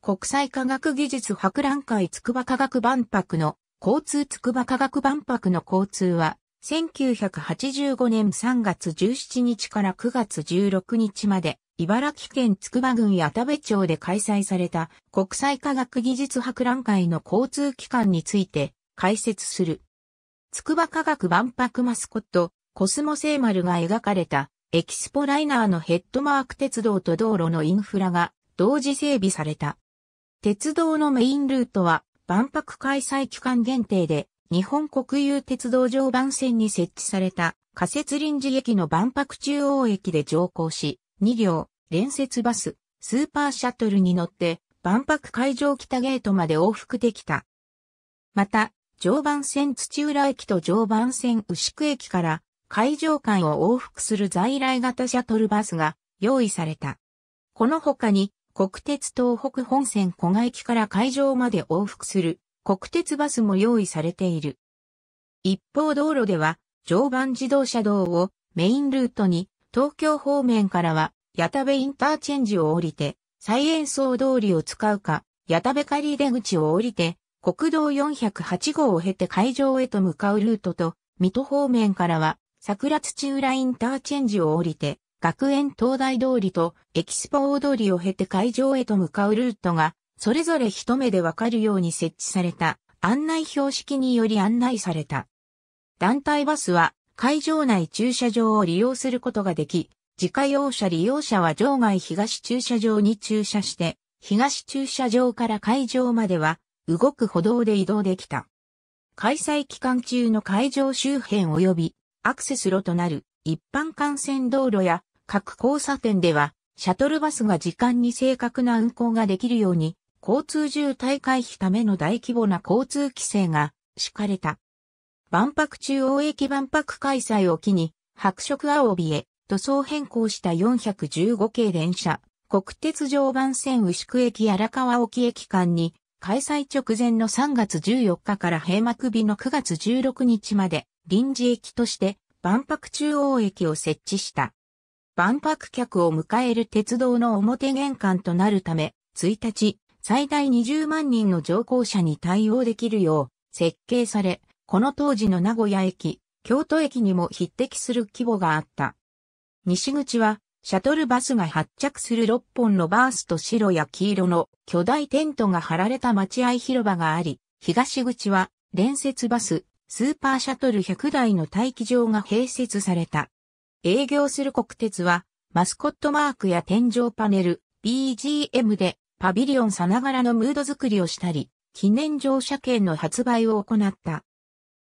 国際科学技術博覧会筑波科学万博の交通筑波科学万博の交通は、1985年3月17日から9月16日まで、茨城県筑波郡矢田部町で開催された国際科学技術博覧会の交通機関について解説する。筑波科学万博マスコット、コスモ聖丸が描かれたエキスポライナーのヘッドマーク鉄道と道路のインフラが同時整備された。鉄道のメインルートは万博開催期間限定で日本国有鉄道常磐線に設置された仮設臨時駅の万博中央駅で乗降し、2両、連接バス、スーパーシャトルに乗って、万博会場北ゲートまで往復できた。また、常磐線土浦駅と常磐線牛久駅から会場間を往復する在来型シャトルバスが用意された。この他に国鉄東北本線小賀駅から会場まで往復する国鉄バスも用意されている。一方道路では常磐自動車道をメインルートに東京方面からは、矢田部インターチェンジを降りて、再演奏通りを使うか、矢田部仮出口を降りて、国道408号を経て会場へと向かうルートと、水戸方面からは、桜土浦インターチェンジを降りて、学園東大通りとエキスポ大通りを経て会場へと向かうルートが、それぞれ一目でわかるように設置された案内標識により案内された。団体バスは会場内駐車場を利用することができ、自家用車利用者は場外東駐車場に駐車して、東駐車場から会場までは動く歩道で移動できた。開催期間中の会場周辺及びアクセス路となる一般幹線道路や各交差点ではシャトルバスが時間に正確な運行ができるように交通渋滞回避ための大規模な交通規制が敷かれた。万博中央駅万博開催を機に、白色青帯へ塗装変更した415系電車、国鉄常磐線牛久駅荒川沖駅間に、開催直前の3月14日から閉幕日の9月16日まで臨時駅として万博中央駅を設置した。万博客を迎える鉄道の表玄関となるため、1日、最大20万人の乗降者に対応できるよう設計され、この当時の名古屋駅、京都駅にも匹敵する規模があった。西口は、シャトルバスが発着する6本のバースと白や黄色の巨大テントが張られた待合広場があり、東口は連接バス、スーパーシャトル100台の待機場が併設された。営業する国鉄は、マスコットマークや天井パネル、BGM でパビリオンさながらのムード作りをしたり、記念乗車券の発売を行った。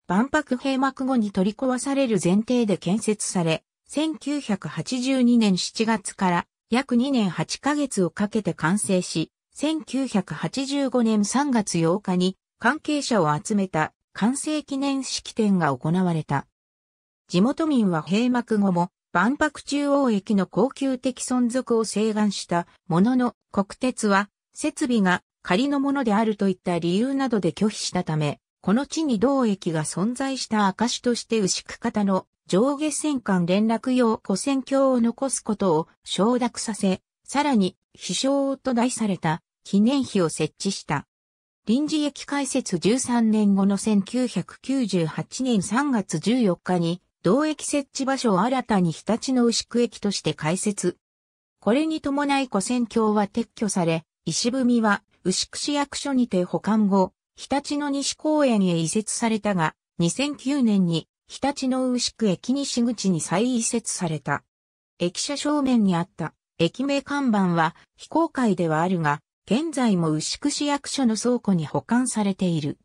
万博閉幕後に取り壊される前提で建設され、1982年7月から約2年8ヶ月をかけて完成し、1985年3月8日に関係者を集めた完成記念式典が行われた。地元民は閉幕後も万博中央駅の恒久的存続を請願したものの国鉄は設備が仮のものであるといった理由などで拒否したためこの地に同駅が存在した証として牛久方の上下線間連絡用古線橋を残すことを承諾させ、さらに、飛翔と題された記念碑を設置した。臨時駅開設13年後の1998年3月14日に、同駅設置場所を新たに日立の牛久駅として開設。これに伴い古線橋は撤去され、石踏みは牛久市役所にて保管後、日立の西公園へ移設されたが、2009年に日立の牛久駅西口に再移設された。駅舎正面にあった駅名看板は非公開ではあるが、現在も牛久市役所の倉庫に保管されている。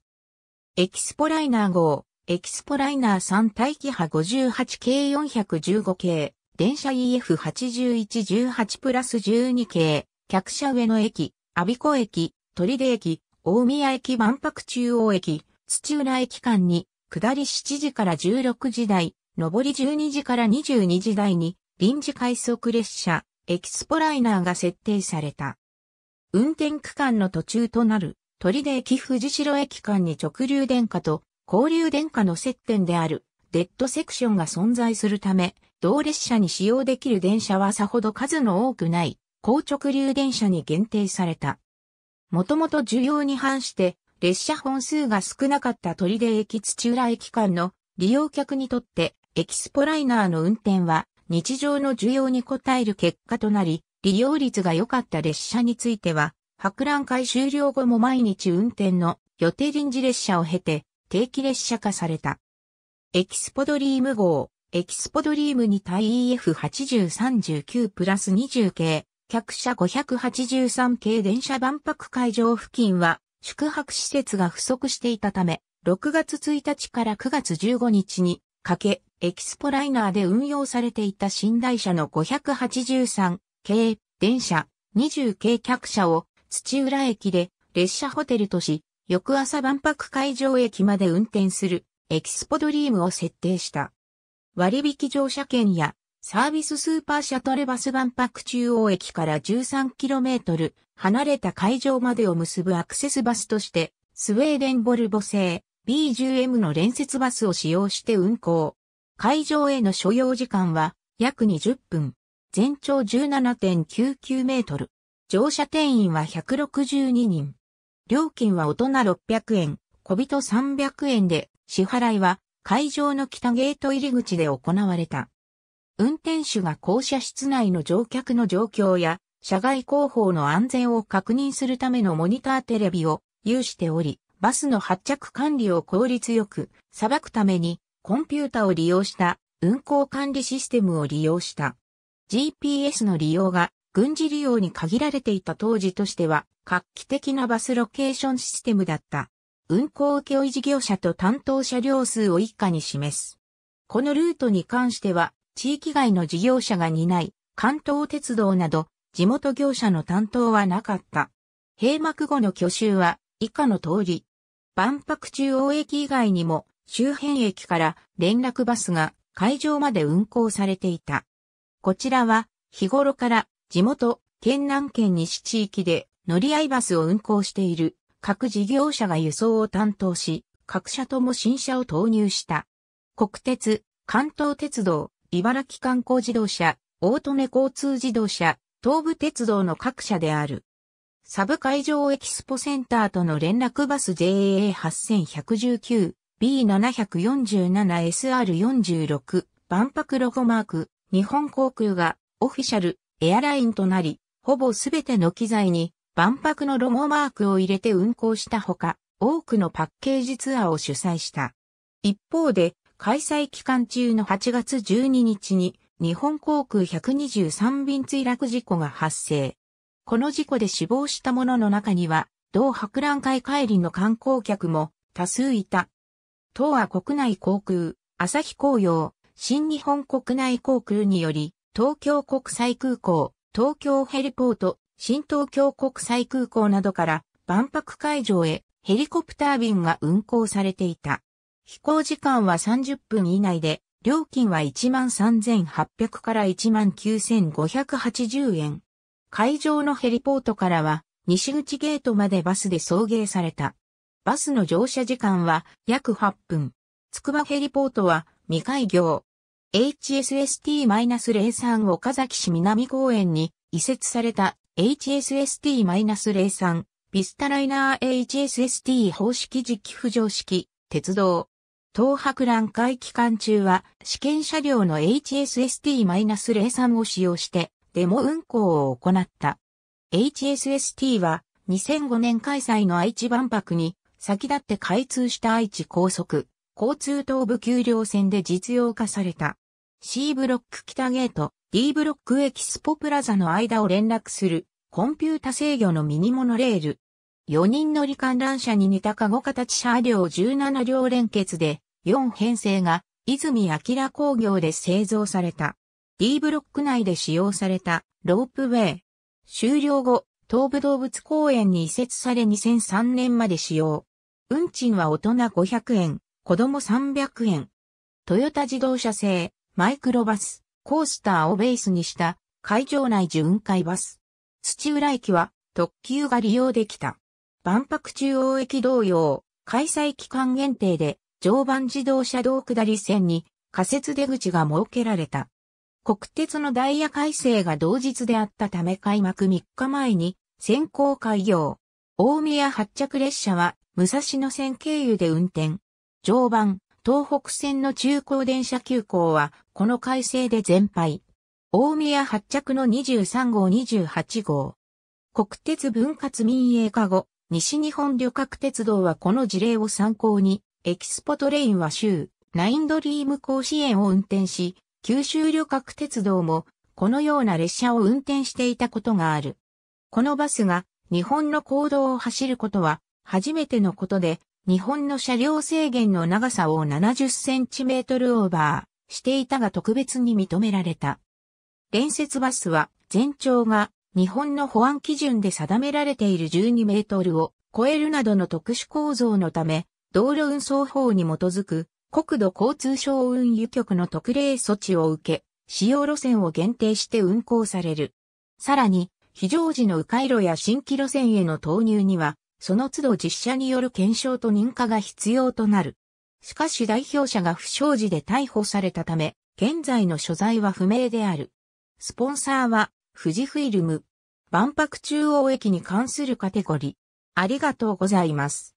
エキスポライナー号、エキスポライナー3対キハ58系415系、電車 EF8118 プラス12系、客車上野駅、我孫子駅、取手駅、大宮駅万博中央駅、土浦駅間に、下り7時から16時台、上り12時から22時台に、臨時快速列車、エキスポライナーが設定された。運転区間の途中となる、鳥出駅藤代駅間に直流電化と交流電化の接点である、デッドセクションが存在するため、同列車に使用できる電車はさほど数の多くない、高直流電車に限定された。もともと需要に反して列車本数が少なかった取出駅土浦駅間の利用客にとってエキスポライナーの運転は日常の需要に応える結果となり、利用率が良かった列車については、博覧会終了後も毎日運転の予定臨時列車を経て定期列車化された。エキスポドリーム号、エキスポドリームに対 EF8039 プラス20系、客車583系電車万博会場付近は宿泊施設が不足していたため、6月1日から9月15日にかけ、エキスポライナーで運用されていた寝台車の583系電車20系客車を土浦駅で列車ホテルとし、翌朝万博会場駅まで運転するエキスポドリームを設定した。割引乗車券やサービススーパーシャトルバス万博中央駅から 13km 離れた会場までを結ぶアクセスバスとして、スウェーデンボルボ製 B10M の連接バスを使用して運行。会場への所要時間は約20分。全長17.99メートル。乗車定員は162人。料金は大人600円、小人300円で、支払いは会場の北ゲート入り口で行われた。運転手が校舎室内の乗客の状況や、車外広報の安全を確認するためのモニターテレビを有しており、バスの発着管理を効率よく、裁くために、コンピュータを利用した運行管理システムを利用した。GPS の利用が軍事利用に限られていた当時としては、画期的なバスロケーションシステムだった。運行請負事業者と担当車両数を一家に示す。このルートに関しては、地域外の事業者が担い、関東鉄道など、地元業者の担当はなかった。閉幕後の去就は、以下の通り。万博中央駅以外にも、周辺駅から連絡バスが会場まで運行されていた。こちらは、日頃から地元、県南県西地域で乗り合いバスを運行している各事業者が輸送を担当し、各社とも新車を投入した。国鉄、関東鉄道、茨城観光自動車、大利根交通自動車、東武鉄道の各社である。サブ会場エキスポセンターとの連絡バス JA8119、B747SR46、万博ロゴマーク、日本航空がオフィシャル、エアラインとなり、ほぼすべての機材に万博のロゴマークを入れて運行したほか、多くのパッケージツアーを主催した。一方で、開催期間中の8月12日に日本航空123便墜落事故が発生。この事故で死亡した者の中には、同博覧会帰りの観光客も多数いた。当は国内航空、朝日紅葉、新日本国内航空により、東京国際空港、東京ヘリポート、新東京国際空港などから万博会場へヘリコプター便が運航されていた。飛行時間は30分以内で、料金は13,800から19,580円。会場のヘリポートからは西口ゲートまでバスで送迎された。バスの乗車時間は約8分。つくばヘリポートは未開業。HSST-03 岡崎市南公園に移設された HSST-03 ピスタライナー HSST 方式実機浮上式鉄道東博覧会期間中は試験車両の HSST-03 を使用してデモ運行を行った。HSST は2005年開催の愛知万博に先立って開通した愛知高速交通東部丘陵線で実用化された。C ブロック北ゲート D ブロックエキスポプラザの間を連絡するコンピュータ制御のミニモノレール。4人乗り観覧車に似たカゴ形車両17両連結で4編成が泉明工業で製造された。D ブロック内で使用されたロープウェイ。終了後、東武動物公園に移設され2003年まで使用。運賃は大人500円、子供300円。トヨタ自動車製、マイクロバス。コースターをベースにした会場内巡回バス。土浦駅は特急が利用できた。万博中央駅同様、開催期間限定で常磐自動車道下り線に仮設出口が設けられた。国鉄のダイヤ改正が同日であったため開幕3日前に先行開業。大宮発着列車は、武蔵野線経由で運転。常磐、東北線の中高電車急行は、この改正で全廃。大宮発着の23号28号。国鉄分割民営化後、西日本旅客鉄道はこの事例を参考に、エキスポトレイン九州、ナインドリーム甲子園を運転し、九州旅客鉄道も、このような列車を運転していたことがある。このバスが、日本の公道を走ることは、初めてのことで、日本の車両制限の長さを70センチメートルオーバーしていたが特別に認められた。連接バスは、全長が日本の保安基準で定められている12メートルを超えるなどの特殊構造のため、道路運送法に基づく国土交通省運輸局の特例措置を受け、使用路線を限定して運行される。さらに、非常時の迂回路や新規路線への投入には、その都度実写による検証と認可が必要となる。しかし代表者が不祥事で逮捕されたため、現在の所在は不明である。スポンサーは、富士フィルム。万博中央駅に関するカテゴリー。ありがとうございます。